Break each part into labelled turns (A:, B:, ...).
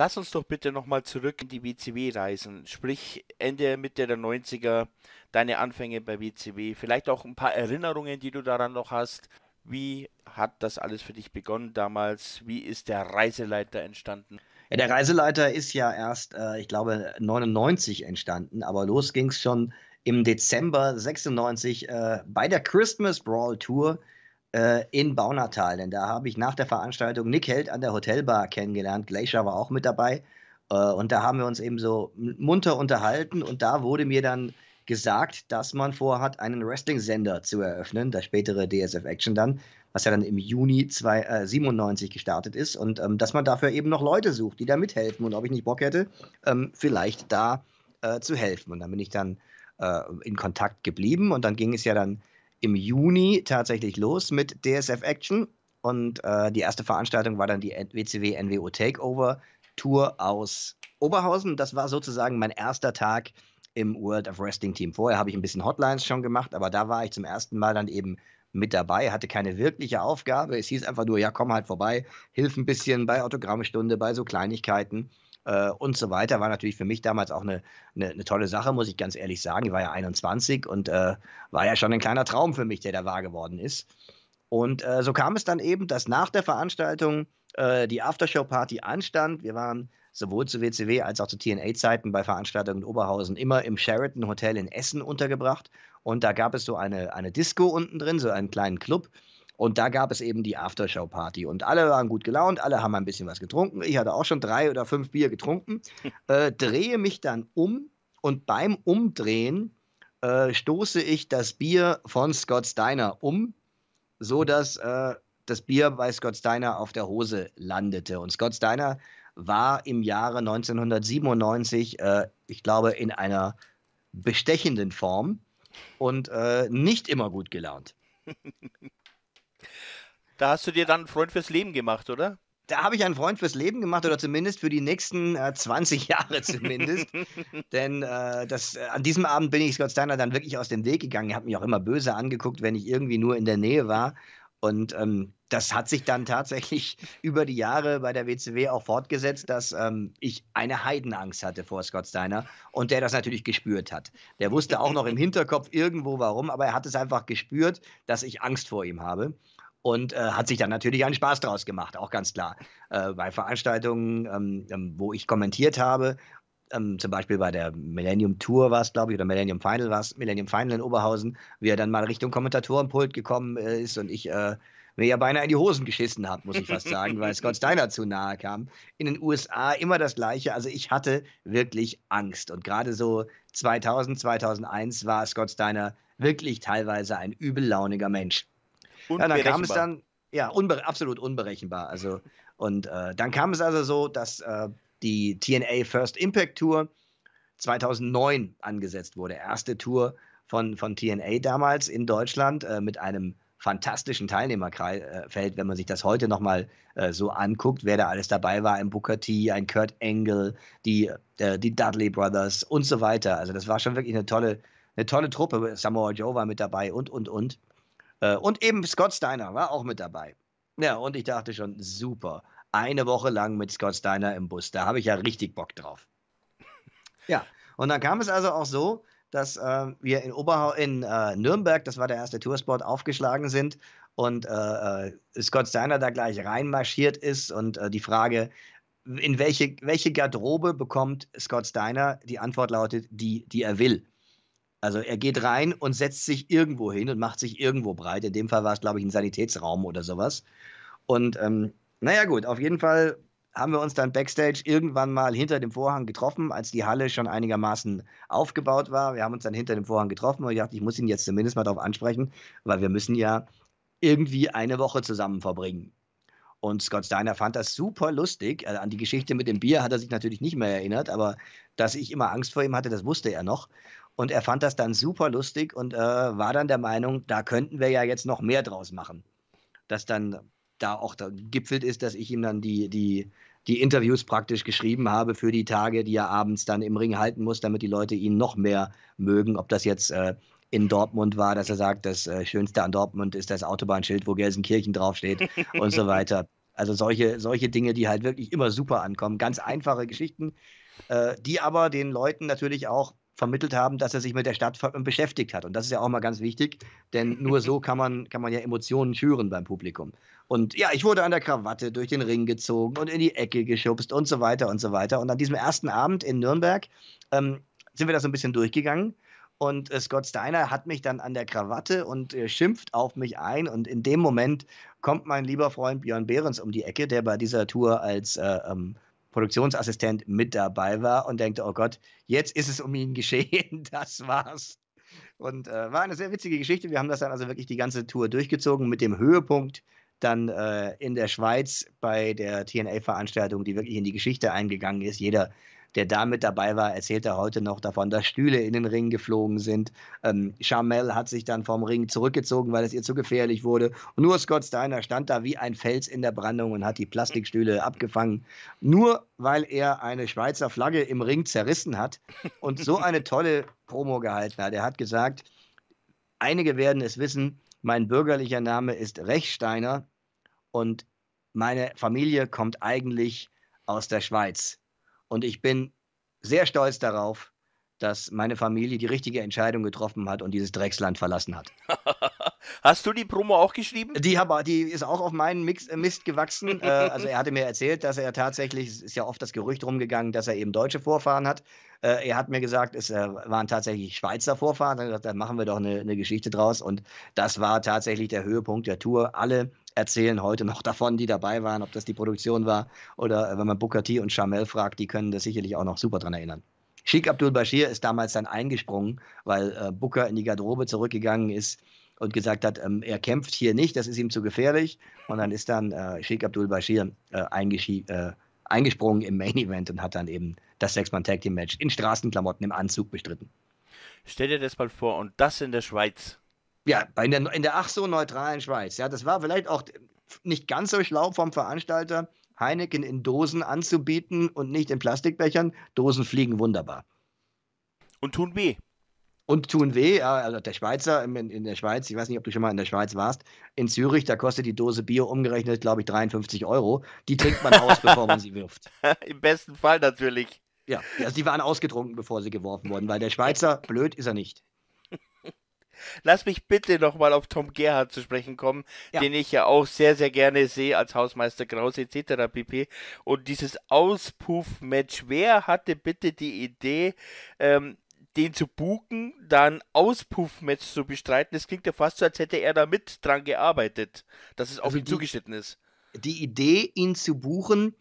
A: Lass uns doch bitte nochmal zurück in die WCW reisen. Sprich Ende, Mitte der 90er, deine Anfänge bei WCW. Vielleicht auch ein paar Erinnerungen, die du daran noch hast. Wie hat das alles für dich begonnen damals? Wie ist der Reiseleiter entstanden?
B: Ja, der Reiseleiter ist ja erst, äh, ich glaube, 99 entstanden, aber los ging es schon im Dezember 96 äh, bei der Christmas Brawl Tour äh, in Baunatal. Denn da habe ich nach der Veranstaltung Nick Held an der Hotelbar kennengelernt. Glacier war auch mit dabei. Äh, und da haben wir uns eben so munter unterhalten und da wurde mir dann gesagt, dass man vorhat, einen Wrestling-Sender zu eröffnen, das spätere DSF Action dann was ja dann im Juni 1997 äh, gestartet ist und ähm, dass man dafür eben noch Leute sucht, die da mithelfen und ob ich nicht Bock hätte, ähm, vielleicht da äh, zu helfen. Und dann bin ich dann äh, in Kontakt geblieben und dann ging es ja dann im Juni tatsächlich los mit DSF Action und äh, die erste Veranstaltung war dann die WCW NWO Takeover Tour aus Oberhausen. Das war sozusagen mein erster Tag im World of Wrestling Team. Vorher habe ich ein bisschen Hotlines schon gemacht, aber da war ich zum ersten Mal dann eben mit dabei, hatte keine wirkliche Aufgabe. Es hieß einfach nur, ja, komm halt vorbei, hilf ein bisschen bei Autogrammstunde, bei so Kleinigkeiten äh, und so weiter. War natürlich für mich damals auch eine, eine, eine, tolle Sache, muss ich ganz ehrlich sagen. Ich war ja 21 und äh, war ja schon ein kleiner Traum für mich, der da wahr geworden ist. Und äh, so kam es dann eben, dass nach der Veranstaltung äh, die Aftershow-Party anstand. Wir waren sowohl zu WCW als auch zu TNA-Zeiten bei Veranstaltungen in Oberhausen immer im Sheraton Hotel in Essen untergebracht. Und da gab es so eine, eine Disco unten drin, so einen kleinen Club. Und da gab es eben die Aftershow-Party. Und alle waren gut gelaunt, alle haben ein bisschen was getrunken. Ich hatte auch schon drei oder fünf Bier getrunken. Äh, drehe mich dann um und beim Umdrehen äh, stoße ich das Bier von Scott Steiner um, sodass äh, das Bier bei Scott Steiner auf der Hose landete. Und Scott Steiner war im Jahre 1997, äh, ich glaube, in einer bestechenden Form und äh, nicht immer gut gelaunt.
A: Da hast du dir dann einen Freund fürs Leben gemacht, oder?
B: Da habe ich einen Freund fürs Leben gemacht oder zumindest für die nächsten äh, 20 Jahre zumindest. Denn äh, das, äh, an diesem Abend bin ich Scott Steiner dann wirklich aus dem Weg gegangen. Er hat mich auch immer böse angeguckt, wenn ich irgendwie nur in der Nähe war. Und ähm, das hat sich dann tatsächlich über die Jahre bei der WCW auch fortgesetzt, dass ähm, ich eine Heidenangst hatte vor Scott Steiner und der das natürlich gespürt hat. Der wusste auch noch im Hinterkopf irgendwo warum, aber er hat es einfach gespürt, dass ich Angst vor ihm habe und äh, hat sich dann natürlich einen Spaß draus gemacht, auch ganz klar. Äh, bei Veranstaltungen, ähm, ähm wo ich kommentiert habe, ähm, zum Beispiel bei der Millennium Tour war es, glaube ich, oder Millennium Final war es, Millennium Final in Oberhausen, wie er dann mal Richtung Kommentatorenpult gekommen ist und ich äh, mir ja beinahe in die Hosen geschissen habe, muss ich fast sagen, weil Scott Steiner zu nahe kam. In den USA immer das Gleiche. Also ich hatte wirklich Angst. Und gerade so 2000, 2001 war Scott Steiner wirklich teilweise ein übellauniger Mensch. Ja, dann kam es dann, ja, unbe absolut unberechenbar. Also, und äh, dann kam es also so, dass äh, die TNA First Impact Tour 2009 angesetzt wurde. Erste Tour von, von TNA damals in Deutschland äh, mit einem fantastischen Teilnehmerfeld, wenn man sich das heute nochmal äh, so anguckt, wer da alles dabei war, ein Booker T, ein Kurt Angle, die, äh, die Dudley Brothers und so weiter. Also das war schon wirklich eine tolle, eine tolle Truppe. Samoa Joe war mit dabei und, und, und. Äh, und eben Scott Steiner war auch mit dabei. Ja, und ich dachte schon, super eine Woche lang mit Scott Steiner im Bus. Da habe ich ja richtig Bock drauf. Ja, und dann kam es also auch so, dass äh, wir in, Oberhau in äh, Nürnberg, das war der erste Toursport, aufgeschlagen sind und äh, äh Scott Steiner da gleich reinmarschiert ist und äh, die Frage, in welche, welche Garderobe bekommt Scott Steiner? Die Antwort lautet, die, die er will. Also er geht rein und setzt sich irgendwo hin und macht sich irgendwo breit. In dem Fall war es, glaube ich, ein Sanitätsraum oder sowas. Und ähm, naja, gut, auf jeden Fall haben wir uns dann backstage irgendwann mal hinter dem Vorhang getroffen, als die Halle schon einigermaßen aufgebaut war. Wir haben uns dann hinter dem Vorhang getroffen und ich dachte, ich muss ihn jetzt zumindest mal darauf ansprechen, weil wir müssen ja irgendwie eine Woche zusammen verbringen. Und Scott Steiner fand das super lustig. Also an die Geschichte mit dem Bier hat er sich natürlich nicht mehr erinnert, aber dass ich immer Angst vor ihm hatte, das wusste er noch. Und er fand das dann super lustig und äh, war dann der Meinung, da könnten wir ja jetzt noch mehr draus machen. Dass dann da auch da gipfelt ist, dass ich ihm dann die, die, die Interviews praktisch geschrieben habe für die Tage, die er abends dann im Ring halten muss, damit die Leute ihn noch mehr mögen. Ob das jetzt äh, in Dortmund war, dass er sagt, das äh, Schönste an Dortmund ist das Autobahnschild, wo Gelsenkirchen draufsteht und so weiter. Also solche, solche Dinge, die halt wirklich immer super ankommen. Ganz einfache Geschichten, äh, die aber den Leuten natürlich auch vermittelt haben, dass er sich mit der Stadt beschäftigt hat. Und das ist ja auch mal ganz wichtig, denn nur so kann man, kann man ja Emotionen schüren beim Publikum. Und ja, ich wurde an der Krawatte durch den Ring gezogen und in die Ecke geschubst und so weiter und so weiter. Und an diesem ersten Abend in Nürnberg ähm, sind wir da so ein bisschen durchgegangen. Und äh, Scott Steiner hat mich dann an der Krawatte und äh, schimpft auf mich ein. Und in dem Moment kommt mein lieber Freund Björn Behrens um die Ecke, der bei dieser Tour als äh, ähm, Produktionsassistent mit dabei war und denkt, oh Gott, jetzt ist es um ihn geschehen, das war's. Und äh, war eine sehr witzige Geschichte. Wir haben das dann also wirklich die ganze Tour durchgezogen mit dem Höhepunkt dann äh, in der Schweiz bei der TNA-Veranstaltung, die wirklich in die Geschichte eingegangen ist. Jeder der da mit dabei war, erzählt er heute noch davon, dass Stühle in den Ring geflogen sind. Ähm, Charmel hat sich dann vom Ring zurückgezogen, weil es ihr zu gefährlich wurde. Und nur Scott Steiner stand da wie ein Fels in der Brandung und hat die Plastikstühle abgefangen. Nur weil er eine Schweizer Flagge im Ring zerrissen hat und so eine tolle Promo gehalten hat. Er hat gesagt, einige werden es wissen, mein bürgerlicher Name ist Rechsteiner und meine Familie kommt eigentlich aus der Schweiz. Und ich bin sehr stolz darauf, dass meine Familie die richtige Entscheidung getroffen hat und dieses Drecksland verlassen hat.
A: Hast du die Promo auch geschrieben?
B: Die, hab, die ist auch auf meinen Mix, äh, Mist gewachsen. äh, also er hatte mir erzählt, dass er tatsächlich, es ist ja oft das Gerücht rumgegangen, dass er eben deutsche Vorfahren hat. Äh, er hat mir gesagt, es äh, waren tatsächlich Schweizer Vorfahren. Dann gesagt, dann machen wir doch eine, eine Geschichte draus. Und das war tatsächlich der Höhepunkt der Tour. Alle erzählen heute noch davon, die dabei waren, ob das die Produktion war oder äh, wenn man Booker T und Chamel fragt, die können das sicherlich auch noch super dran erinnern. Sheikh Abdul Bashir ist damals dann eingesprungen, weil äh, Booker in die Garderobe zurückgegangen ist und gesagt hat, ähm, er kämpft hier nicht, das ist ihm zu gefährlich. Und dann ist dann äh, Sheikh Abdul Bashir äh, äh, eingesprungen im Main Event und hat dann eben das Sechs-Mann Tag Team Match in Straßenklamotten im Anzug bestritten.
A: Stell dir das mal vor, und das in der Schweiz.
B: Ja, in der, in der ach so neutralen Schweiz. Ja, das war vielleicht auch nicht ganz so schlau vom Veranstalter, Heineken in Dosen anzubieten und nicht in Plastikbechern. Dosen fliegen wunderbar.
A: Und tun weh.
B: Und tun weh, also der Schweizer in, in, der Schweiz, ich weiß nicht, ob du schon mal in der Schweiz warst, in Zürich, da kostet die Dose Bier umgerechnet, glaube ich, 53 Euro. Die trinkt man aus, bevor man sie wirft.
A: Im besten Fall natürlich.
B: Ja, also die waren ausgetrunken, bevor sie geworfen wurden, weil der Schweizer, blöd ist er nicht.
A: Lass mich bitte nochmal auf Tom Gerhardt zu sprechen kommen, ja. den ich ja auch sehr, sehr gerne sehe als Hausmeister Krause etc. pp. Und dieses Auspuff-Match, wer hatte bitte die Idee, ähm, den zu buchen, dann Auspuff-Match zu bestreiten? Das klingt ja fast so, als hätte er da mit dran gearbeitet, dass es auf also ihn die, zugeschnitten ist.
B: Die Idee, ihn zu buchen,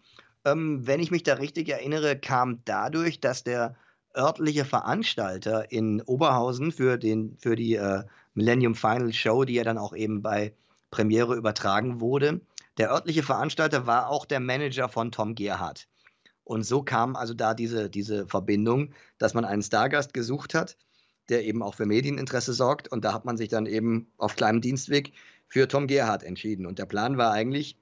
B: ähm, wenn ich mich da richtig erinnere, kam dadurch, dass der örtliche Veranstalter in Oberhausen für, den, für die äh, Millennium Final Show, die ja dann auch eben bei Premiere übertragen wurde. Der örtliche Veranstalter war auch der Manager von Tom Gerhardt. Und so kam also da diese, diese Verbindung, dass man einen Stargast gesucht hat, der eben auch für Medieninteresse sorgt. Und da hat man sich dann eben auf kleinem Dienstweg für Tom Gerhardt entschieden. Und der Plan war eigentlich,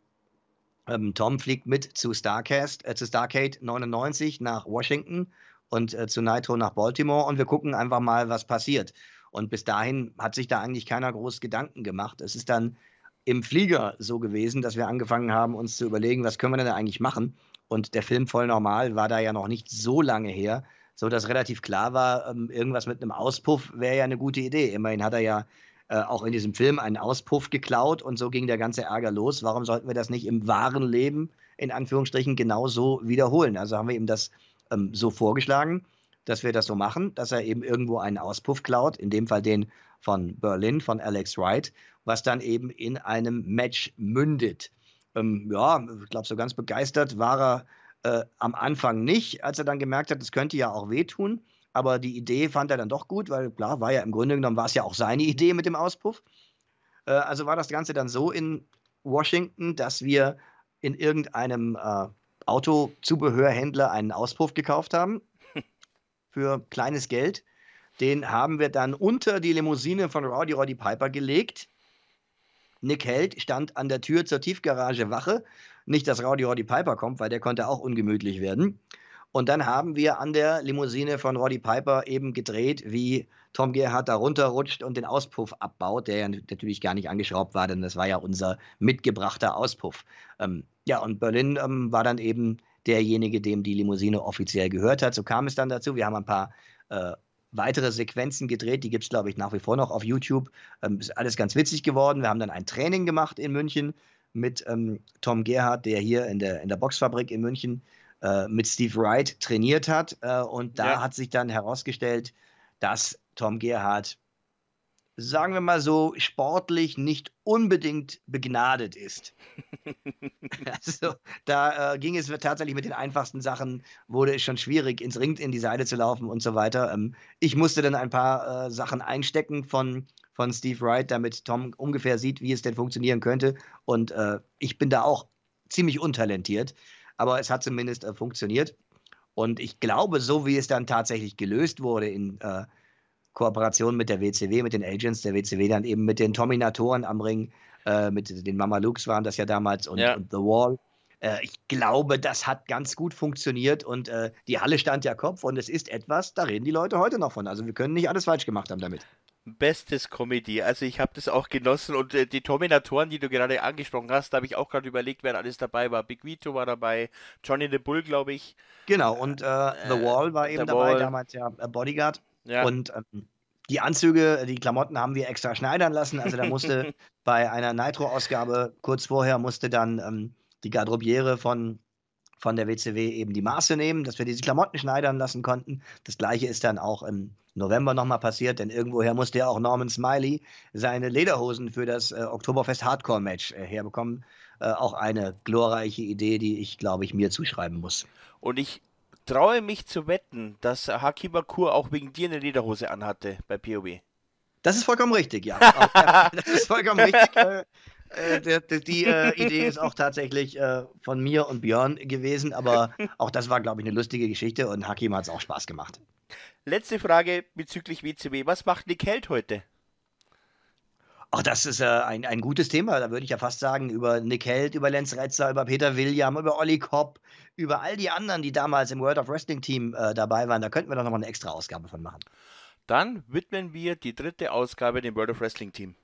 B: ähm, Tom fliegt mit zu Starcast, äh, zu Starcade 99 nach Washington und äh, zu Nitro nach Baltimore und wir gucken einfach mal, was passiert. Und bis dahin hat sich da eigentlich keiner groß Gedanken gemacht. Es ist dann im Flieger so gewesen, dass wir angefangen haben, uns zu überlegen, was können wir denn eigentlich machen. Und der Film voll normal war da ja noch nicht so lange her, so dass relativ klar war, ähm, irgendwas mit einem Auspuff wäre ja eine gute Idee. Immerhin hat er ja äh, auch in diesem Film einen Auspuff geklaut und so ging der ganze Ärger los. Warum sollten wir das nicht im wahren Leben in Anführungsstrichen genauso wiederholen? Also haben wir ihm das ähm, so vorgeschlagen, dass wir das so machen, dass er eben irgendwo einen Auspuff klaut, in dem Fall den von Berlin, von Alex Wright, was dann eben in einem Match mündet. Ähm, ja, ich glaube, so ganz begeistert war er äh, am Anfang nicht, als er dann gemerkt hat, es könnte ja auch wehtun. Aber die Idee fand er dann doch gut, weil klar, war ja im Grunde genommen, war es ja auch seine Idee mit dem Auspuff. Äh, also war das Ganze dann so in Washington, dass wir in irgendeinem äh, Autozubehörhändler einen Auspuff gekauft haben für kleines Geld. Den haben wir dann unter die Limousine von Rowdy Roddy Piper gelegt. Nick Held stand an der Tür zur Tiefgarage Wache. Nicht, dass Rowdy Roddy Piper kommt, weil der konnte auch ungemütlich werden. Und dann haben wir an der Limousine von Roddy Piper eben gedreht, wie Tom Gerhardt da runterrutscht und den Auspuff abbaut, der ja natürlich gar nicht angeschraubt war, denn das war ja unser mitgebrachter Auspuff. Ähm, ja, und Berlin ähm, war dann eben derjenige, dem die Limousine offiziell gehört hat. So kam es dann dazu. Wir haben ein paar äh, weitere Sequenzen gedreht, die gibt es, glaube ich, nach wie vor noch auf YouTube. Ähm, ist alles ganz witzig geworden. Wir haben dann ein Training gemacht in München mit ähm, Tom Gerhardt, der hier in der, in der Boxfabrik in München äh, mit Steve Wright trainiert hat. Äh, und da ja. hat sich dann herausgestellt, dass Tom Gerhardt, sagen wir mal so, sportlich nicht unbedingt begnadet ist. also da äh, ging es tatsächlich mit den einfachsten Sachen, wurde es schon schwierig, ins Ring in die Seite zu laufen und so weiter. Ähm, ich musste dann ein paar äh, Sachen einstecken von, von Steve Wright, damit Tom ungefähr sieht, wie es denn funktionieren könnte. Und äh, ich bin da auch ziemlich untalentiert aber es hat zumindest äh, funktioniert. Und ich glaube, so wie es dann tatsächlich gelöst wurde in äh, Kooperation mit der WCW, mit den Agents der WCW, dann eben mit den Terminatoren am Ring, äh, mit den Mamalukes waren das ja damals und, ja. und The Wall. Äh, ich glaube, das hat ganz gut funktioniert und äh, die Halle stand ja Kopf und es ist etwas, da reden die Leute heute noch von. Also wir können nicht alles falsch gemacht haben damit
A: bestes Comedy. Also ich habe das auch genossen und äh, die Terminatoren, die du gerade angesprochen hast, da habe ich auch gerade überlegt, wer alles dabei war. Big Vito war dabei, Johnny the Bull, glaube ich.
B: Genau, und äh, The äh, Wall war eben dabei, Wall. damals ja äh, Bodyguard. Ja. Und ähm, die Anzüge, die Klamotten haben wir extra schneidern lassen. Also da musste bei einer Nitro-Ausgabe kurz vorher musste dann ähm, die Garderobiere von von der WCW eben die Maße nehmen, dass wir diese Klamotten schneidern lassen konnten. Das gleiche ist dann auch im November nochmal passiert, denn irgendwoher musste ja auch Norman Smiley seine Lederhosen für das äh, Oktoberfest Hardcore Match äh, herbekommen. Äh, auch eine glorreiche Idee, die ich, glaube ich, mir zuschreiben muss.
A: Und ich traue mich zu wetten, dass Haki Bakur auch wegen dir eine Lederhose anhatte bei POW.
B: Das ist vollkommen richtig, ja. das ist vollkommen richtig. Äh, der, der, die äh, Idee ist auch tatsächlich äh, von mir und Björn gewesen, aber auch das war, glaube ich, eine lustige Geschichte und Hakim hat es auch Spaß gemacht.
A: Letzte Frage bezüglich WCW. Was macht Nick Held heute?
B: Ach, das ist äh, ein, ein gutes Thema. Da würde ich ja fast sagen, über Nick Held, über Lenz Retzer, über Peter William, über Olli Kopp, über all die anderen, die damals im World of Wrestling Team äh, dabei waren. Da könnten wir doch nochmal eine extra Ausgabe von machen.
A: Dann widmen wir die dritte Ausgabe dem World of Wrestling Team.